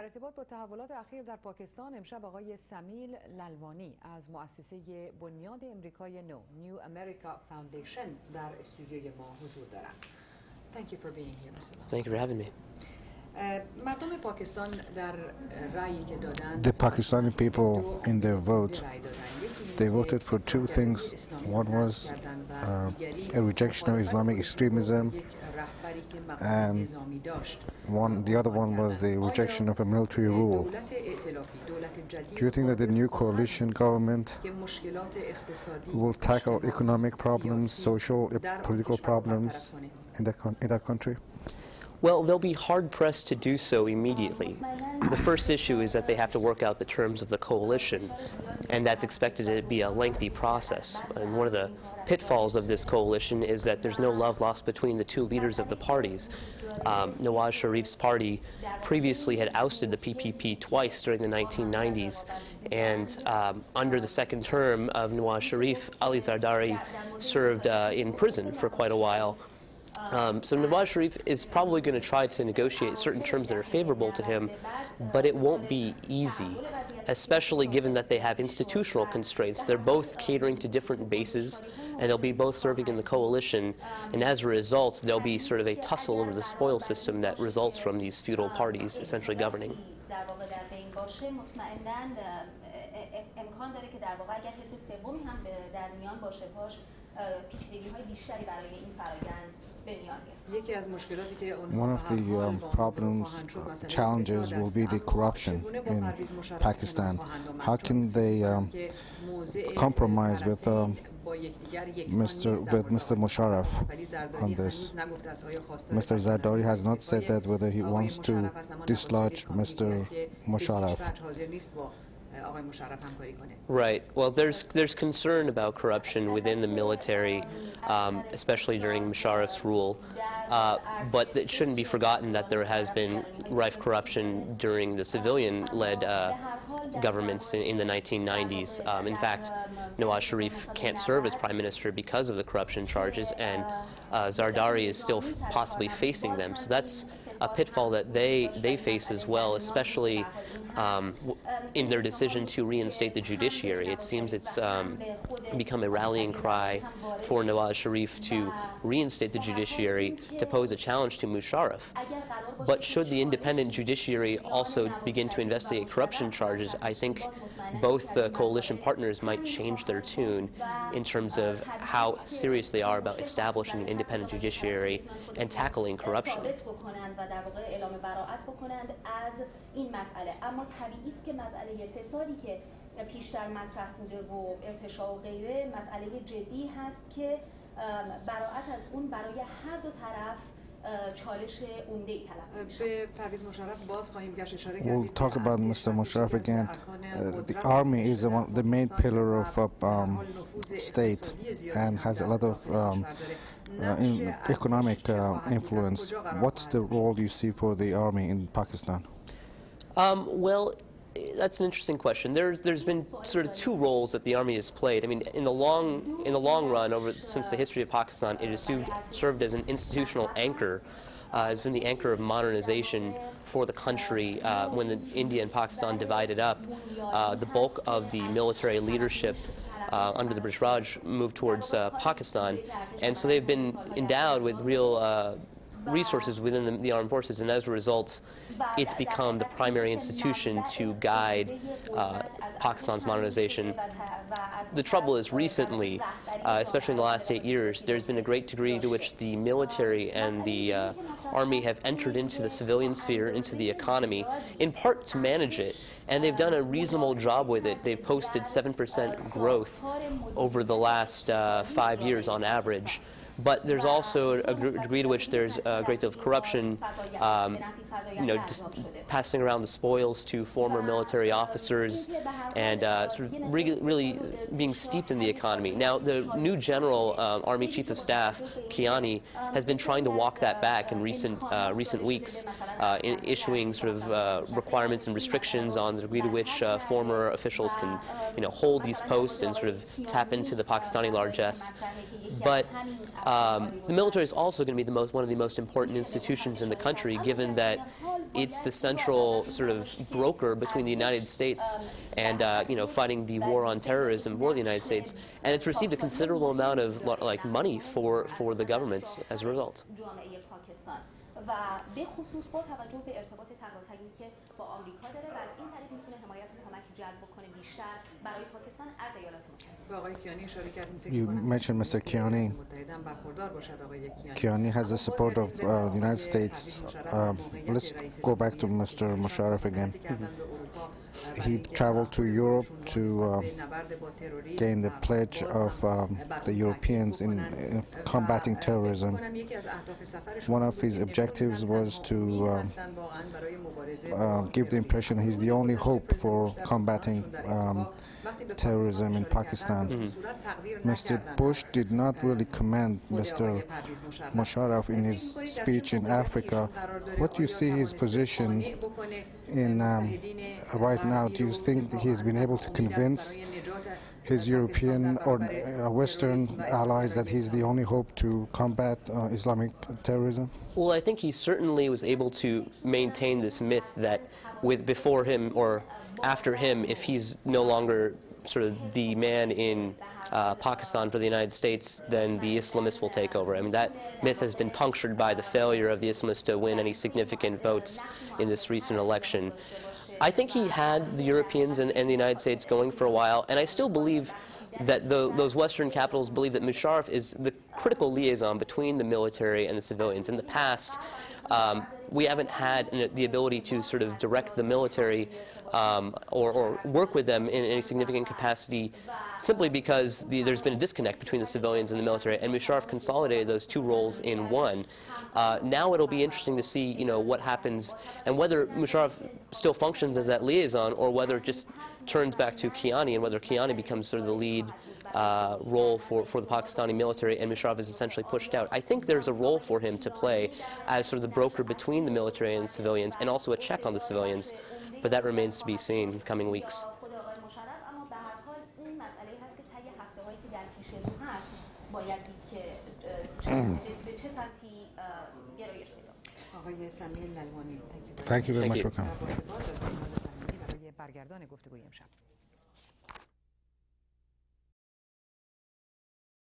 در ارتباط با تحولات اخیر در پاکستان امشب آقای سمیل للوانی از مؤسسه بنیاد امریکای نو نیو امریکا فاوندیشن در استودیوی ما حضور دارند. Thank you for being here, Mr. Thank you for having me. مردم پاکستان در رأیی که دادن The Pakistani people in their vote, they voted for two things. One was uh, a rejection of Islamic extremism, and one, the other one was the rejection of a military rule. Do you think that the new coalition government will tackle economic problems, social, political problems in that, in that country? Well, they'll be hard pressed to do so immediately. The first issue is that they have to work out the terms of the coalition, and that's expected to be a lengthy process. And one of the pitfalls of this coalition is that there's no love lost between the two leaders of the parties. Um, Nawaz Sharif's party previously had ousted the PPP twice during the 1990s, and um, under the second term of Nawaz Sharif, Ali Zardari served uh, in prison for quite a while um, so Nawaz Sharif is probably going to try to negotiate certain terms that are favorable to him, but it won't be easy, especially given that they have institutional constraints. They're both catering to different bases, and they'll be both serving in the coalition, and as a result, there'll be sort of a tussle over the spoil system that results from these feudal parties essentially governing. امکان داره که در واقع اگر حزب سومی هم در میان باشه پاش پیچیدگی های بیشتری برای این فرایند one of the um, problems, uh, challenges will be the corruption in Pakistan. How can they um, compromise with um, Mr. with Mr. Musharraf on this. Mr. Zardari has not said that whether he wants to dislodge Mr. Musharraf. Right. Well, there's there's concern about corruption within the military, um, especially during Musharraf's rule. Uh, but it shouldn't be forgotten that there has been rife corruption during the civilian-led uh, governments in, in, the 1990s. Um, in fact, Nawaz Sharif can't serve as prime minister because of the corruption charges, and uh, Zardari is still possibly facing them. So that's a pitfall that they they face as well, especially um, in their decision to reinstate the judiciary. It seems it's um, become a rallying cry for Nawaz Sharif to reinstate the judiciary to pose a challenge to Musharraf. But should the independent judiciary also begin to investigate corruption charges, I think both the coalition partners might change their tune in terms of how serious they are about establishing an independent judiciary and tackling corruption. طبیعی است که مسئله فسادی که پیشتر مطرح بوده و ارتشا و غیره مسئله جدی هست که براعت از اون برای هر دو طرف We'll talk about Mr. Musharraf again. Uh, the army is the, one, the main pillar of um, state and has a lot of um, uh, in economic uh, influence. What's the role you see for the army in Pakistan? Um, well, that's an interesting question. There's there's been sort of two roles that the army has played. I mean, in the long in the long run, over since the history of Pakistan, it has served, served as an institutional anchor. Uh, it's been the anchor of modernization for the country. Uh, when the, India and Pakistan divided up, uh, the bulk of the military leadership uh, under the British Raj moved towards uh, Pakistan, and so they've been endowed with real uh, resources within the, the, armed forces, and as a result, it's become the primary institution to guide uh, Pakistan's modernization. The trouble is, recently, uh, especially in the last eight years, there's been a great degree to which the military and the uh, army have entered into the civilian sphere, into the economy, in part to manage it, and they've done a reasonable job with it. They've posted 7% growth over the last uh, five years on average but there's also a degree to which there's a great deal of corruption, um, you know, just passing around the spoils to former military officers and uh, sort of re really being steeped in the economy. Now, the new general um, Army Chief of Staff, Kiani, has been trying to walk that back in recent uh, recent weeks, uh, in issuing sort of uh, requirements and restrictions on the degree to which uh, former officials can, you know, hold these posts and sort of tap into the Pakistani largesse. But um, the military is also going to be the most, one of the most important institutions in the country, given that it's the central sort of broker between the United States and uh, you know fighting the war on terrorism for the United States, and it's received a considerable amount of like money for for the governments as a result. و به خصوص با توجه به ارتباط تقاطعی که با آمریکا داره و از این طریق می‌تونه حمایت و کمکی جلب بکنه بیشتر برای پاکستان از ایالات You mentioned Mr. Kiani. Kiani has the support of uh, the United States. Uh, let's go back to Mr. Musharraf again. He traveled to Europe to uh, gain the pledge of um, the Europeans in, in, combating terrorism. One of his objectives was to uh, give the impression he's the only hope for combating um, terrorism in Pakistan. Mm-hmm. Mr. Bush did not really commend Mr. Musharraf in his speech in Africa. What do you see his position in um, right now? Do you think he's been able to convince his European or uh, Western allies that he's the only hope to combat uh, Islamic terrorism? Well, I think he certainly was able to maintain this myth that with before him or after him, if he's no longer sort of the man in uh, Pakistan for the United States, then the Islamists will take over. I mean, that myth has been punctured by the failure of the Islamists to win any significant votes in this recent election. I think he had the Europeans and, and the United States going for a while, and I still believe that the, those Western capitals believe that Musharraf is the critical liaison between the military and the civilians. In the past, um, we haven't had the ability to sort of direct the military um, or, or, work with them in any significant capacity simply because the, there's been a disconnect between the civilians and the military, and Musharraf consolidated those two roles in one. Uh, now it'll be interesting to see, you know, what happens and whether Musharraf still functions as that liaison or whether it just turns back to Kiani and whether Kiani becomes sort of the lead uh, role for, for the Pakistani military, and Musharraf is essentially pushed out. I think there's a role for him to play as sort of the broker between the military and civilians, and also a check on the civilians, but that remains to be seen in the coming weeks. Thank you very Thank much you. for coming.